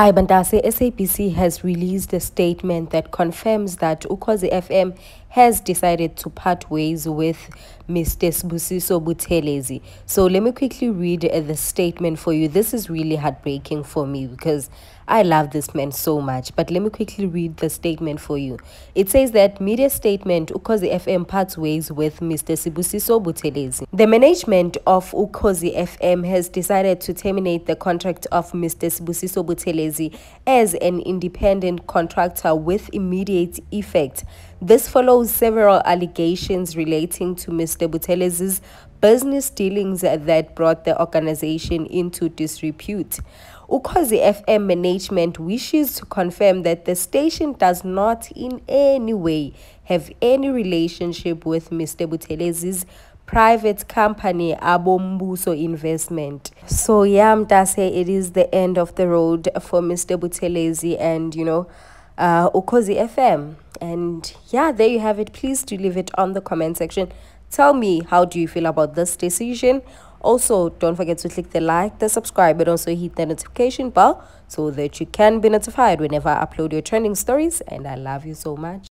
Hi Bantase, SABC has released a statement that confirms that Ukhozi FM has decided to part ways with Mr. Sibusiso Buthelezi. So let me quickly read uh, the statement for you. This is really heartbreaking for me because I love this man so much. But let me quickly read the statement for you. It says that media statement Ukhozi FM parts ways with Mr. Sibusiso Buthelezi. The management of Ukhozi FM has decided to terminate the contract of Mr. Sibusiso As an independent contractor with immediate effect. This follows several allegations relating to Mr. Buthelezi's business dealings that brought the organization into disrepute. Ukhozi FM management wishes to confirm that the station does not in any way have any relationship with Mr. Buthelezi's private company Abombuso Investment. So yeah, Mtase, it is the end of the road for Mr. Buthelezi and you know uh Ukhozi FM. And yeah, there you have it. Please do leave it on the comment section. Tell me how do you feel about this decision. Also, don't forget to click the like, the subscribe, and also hit the notification bell so that you can be notified whenever I upload your trending stories. And I love you so much.